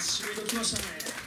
締めときましたね。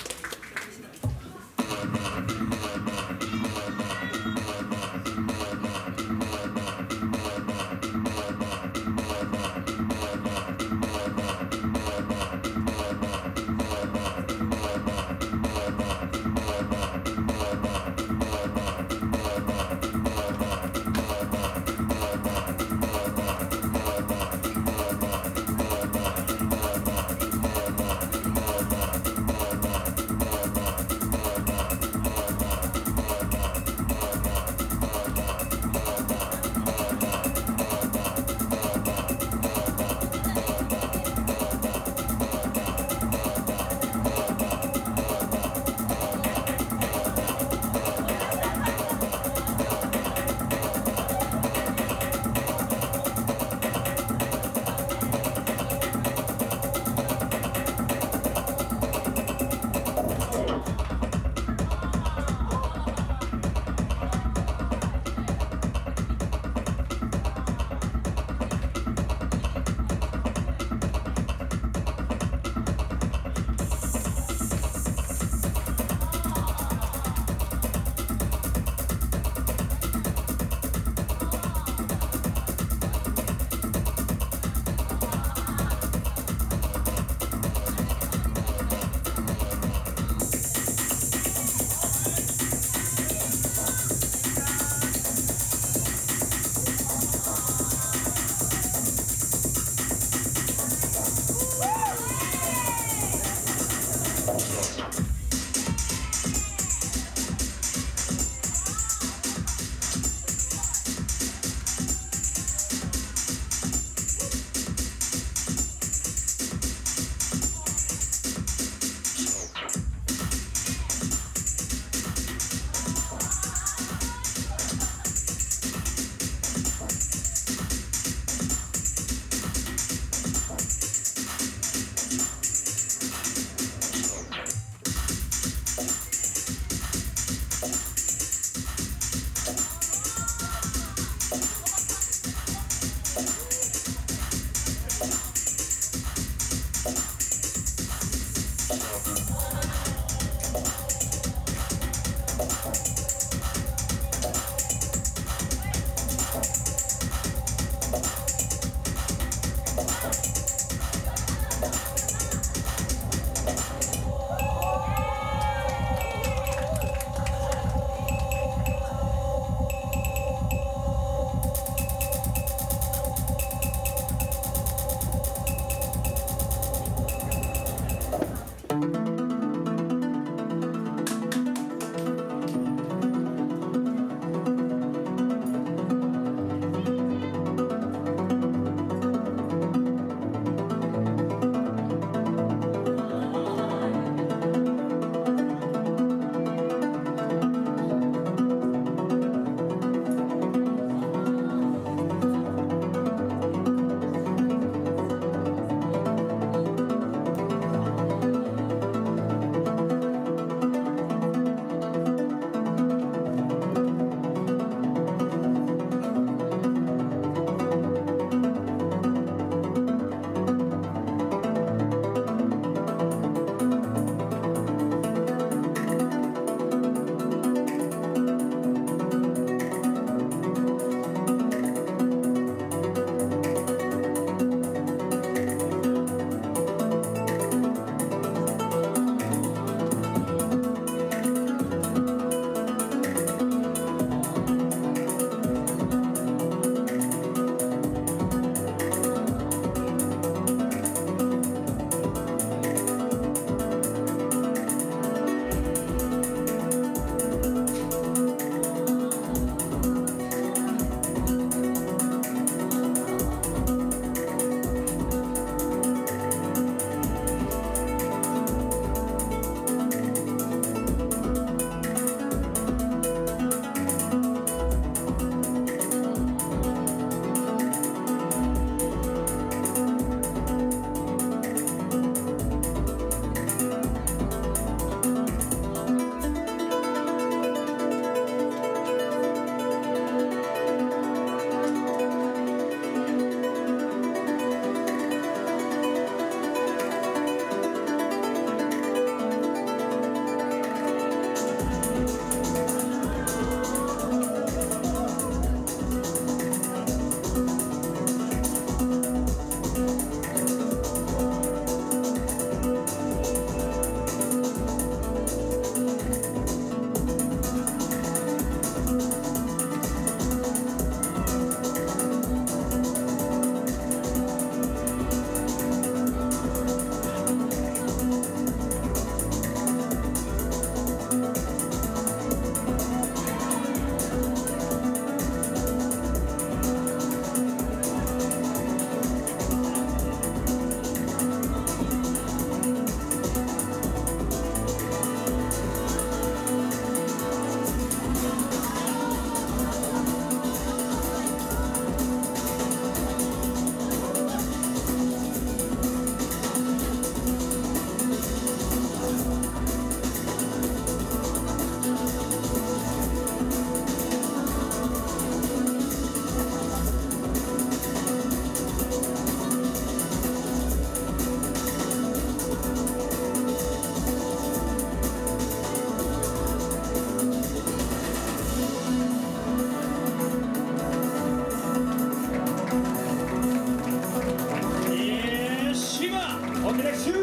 is you.